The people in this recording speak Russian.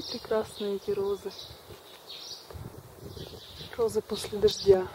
Какие прекрасные эти розы. Розы после дождя.